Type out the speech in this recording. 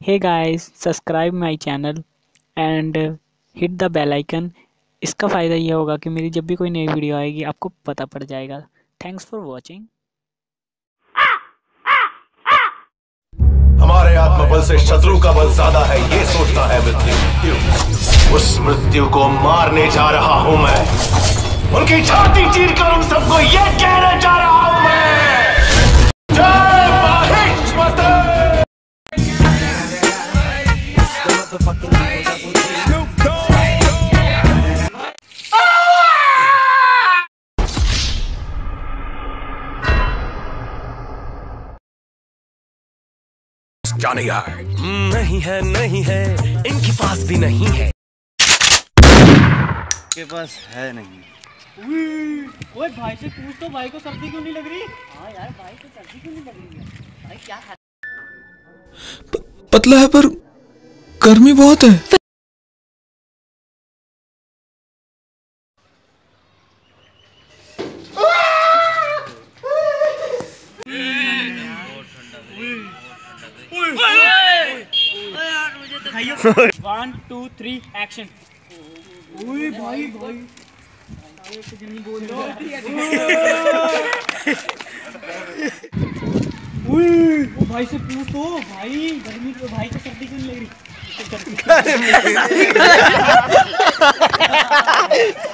Hey guys subscribe my channel and hit the bell icon इसका फ़ायदा ये होगा कि मेरी जब भी कोई नई वीडियो आएगी, आपको पता पड़ जाएगा। थैंक्स फॉर वॉचिंग हमारे आत्मबल से शत्रु का बल ज़्यादा है, ये सोचता है मृत्यु। उस मृत्यु को मारने जा रहा हूँ मैं। उनकी छाती चीर कर उन सबको क्या नहीं है नहीं है नहीं है। इनके पास भी नहीं है। के पास है नहीं। ओए भाई से पूछ तो भाई को सर्दी क्यों नहीं लग रही? हाँ यार भाई को सर्दी क्यों नहीं लग रही है? भाई क्या है पतला है पर गर्मी बहुत है। वन टू थ्री एक्शन ओए भाई भाई। भाई से पूछ तो भाई गर्मी तो भाई को सर्दी क्यों लग रही? 看，哈哈哈哈哈哈哈哈！